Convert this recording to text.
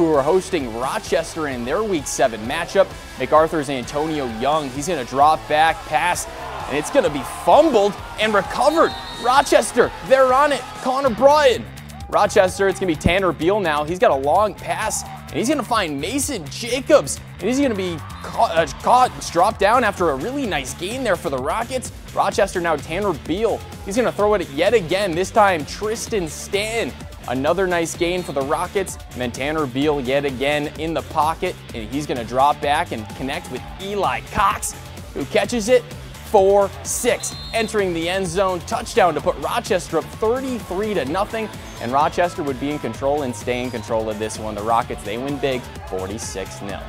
who are hosting Rochester in their Week 7 matchup. MacArthur's Antonio Young. He's going to drop back, pass, and it's going to be fumbled and recovered. Rochester, they're on it. Connor Bryan. Rochester, it's going to be Tanner Beal now. He's got a long pass, and he's going to find Mason Jacobs, and he's going to be caught, uh, caught, dropped down after a really nice gain there for the Rockets. Rochester now Tanner Beal. He's going to throw it yet again, this time Tristan Stan. Another nice gain for the Rockets. Then Tanner Beal yet again in the pocket, and he's going to drop back and connect with Eli Cox, who catches it 4 6, entering the end zone. Touchdown to put Rochester up 33 to nothing. And Rochester would be in control and stay in control of this one. The Rockets, they win big 46 0.